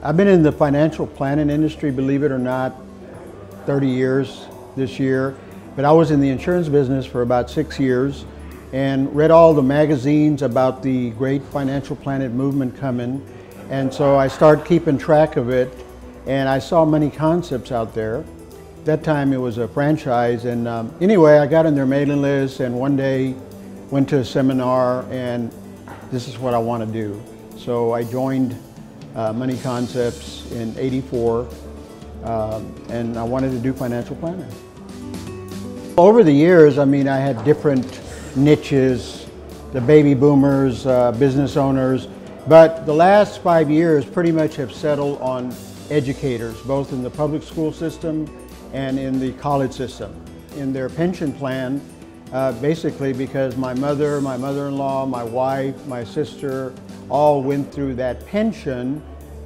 I've been in the financial planning industry, believe it or not, 30 years this year. But I was in the insurance business for about six years and read all the magazines about the great financial planning movement coming. And so I started keeping track of it and I saw Money Concepts out there. That time it was a franchise and um, anyway, I got on their mailing list and one day went to a seminar and this is what I want to do. So I joined uh, Money Concepts in 84 um, and I wanted to do financial planning. Over the years, I mean, I had different niches, the baby boomers, uh, business owners, but the last five years pretty much have settled on educators, both in the public school system and in the college system. In their pension plan, uh, basically because my mother, my mother-in-law, my wife, my sister all went through that pension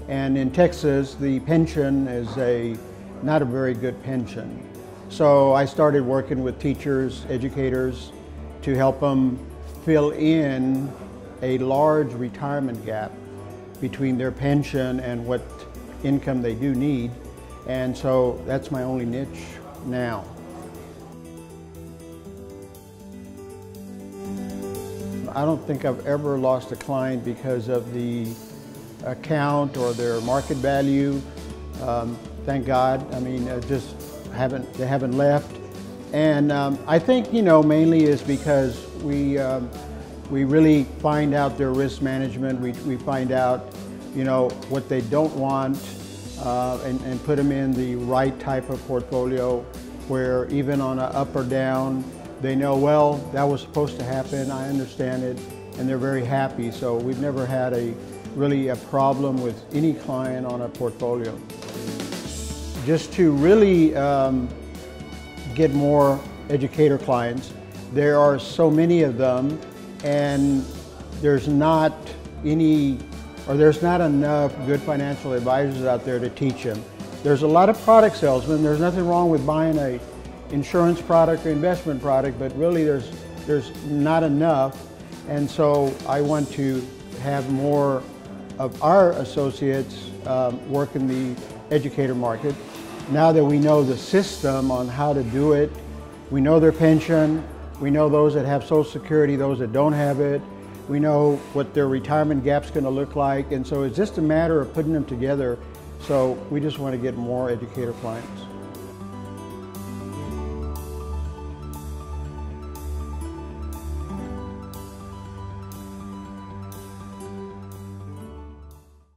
and in Texas the pension is a not a very good pension. So I started working with teachers, educators, to help them fill in a large retirement gap between their pension and what income they do need. And so that's my only niche now. I don't think I've ever lost a client because of the account or their market value. Um, thank God. I mean, just haven't they haven't left, and um, I think you know mainly is because we um, we really find out their risk management. We we find out you know what they don't want, uh, and and put them in the right type of portfolio, where even on an up or down, they know well that was supposed to happen. I understand it, and they're very happy. So we've never had a really a problem with any client on a portfolio just to really um, get more educator clients. There are so many of them and there's not any or there's not enough good financial advisors out there to teach them. There's a lot of product salesmen. There's nothing wrong with buying a insurance product or investment product, but really there's there's not enough. And so I want to have more of our associates um, work in the educator market. Now that we know the system on how to do it, we know their pension, we know those that have Social Security, those that don't have it, we know what their retirement gap's going to look like, and so it's just a matter of putting them together. So we just want to get more educator clients.